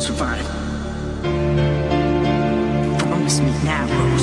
you'll survive. Promise me now, Rose.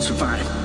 still survive.